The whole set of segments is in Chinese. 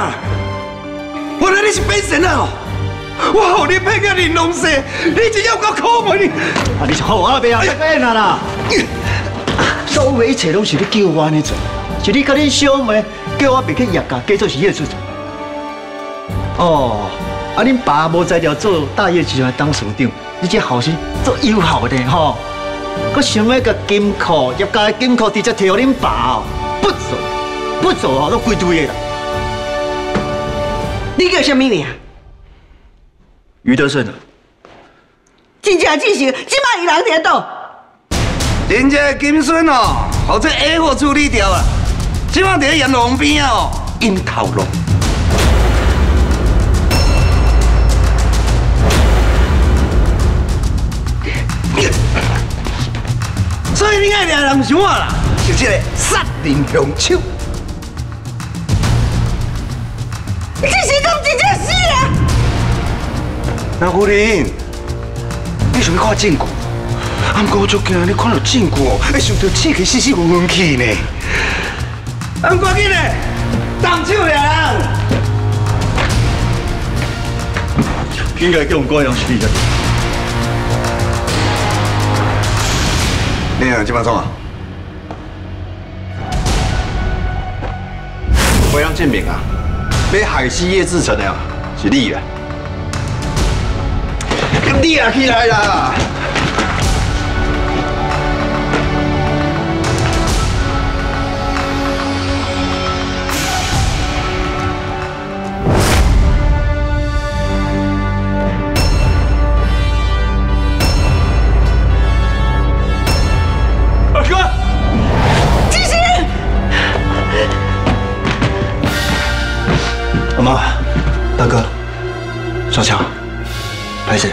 啊！原来你是变神啊！我给你骗个玲珑色，你真要够可恶你！啊，你是好阿伯啊，别变啦啦！所有一切拢是你叫我安尼做，是你甲你小妹叫我别去叶家，继续是叶处长。哦，啊，恁爸无在了做大业集团董事长，你这后生做友好的吼，我想要个金库叶家的金库直接摕给恁爸哦，不做不做哦，都归队的啦。你叫什么名？余德胜啊，真正只是即摆伊人伫倒？人家金孙哦，或者 A 货处理掉啊，即摆伫阎王边哦，阴头路。所以你爱掠人想我啦，就这个杀人凶手。那夫人，你想要看证据？啊，不过我最惊你看到证据哦，会想到刺激死死昏昏去呢。啊，赶紧嘞，动手了！应该叫我们高阳处理的。你啊，这摆创啊？我让建明啊，被海西叶制成的啊，是你啊！你也起来啦！二哥，继续。阿妈，大哥，小强，拍谁？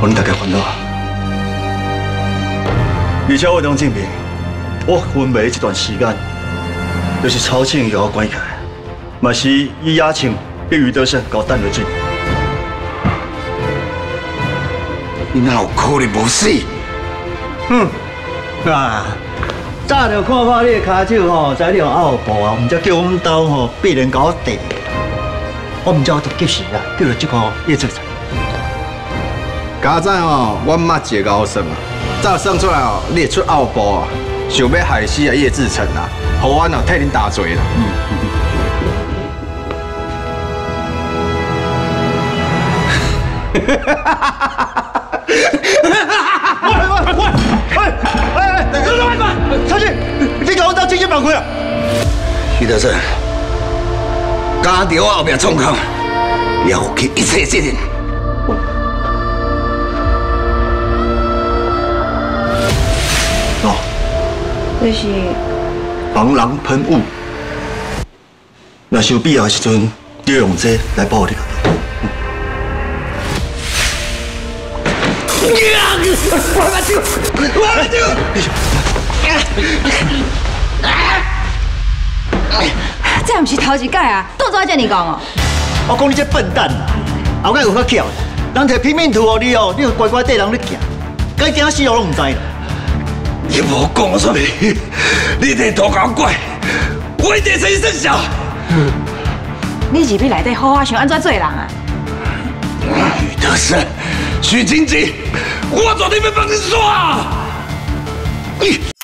我们大家烦恼啊！而且我当证明，我昏迷这段时间，就是曹庆给我关起来，嘛是以雅庆被余德胜搞淡了罪。你哪有可能无死？哼，啊！早就看破你的骹手吼，知你有拗步啊，唔则叫我们兜吼必然搞地。我唔知我得及时啊，叫了这个叶处长。家仔哦，我妈一个高生啊，早算出来哦，你会出奥步啊，想要害死啊叶志成啊，好我哦替你打罪啦。喂喂喂喂！哎哎，走走快快！小心，你搞我到经济板块啊！徐德胜，家在我后面冲口，你要负起一切责任。这是防狼喷雾，若是有必要的时阵，你要用这来保护你。我来救！我来救！这不是头一届啊，动作这么讲哦。我讲你这笨蛋啊！后盖有较巧，人摕拼命图给你哦，你就乖乖跟人咧行，该惊死我拢唔知啦。你无讲出去，你得多搞怪，我一定先生效。你入去内底好好想安怎做人啊？许德胜、许金吉，我昨天被帮你耍。你。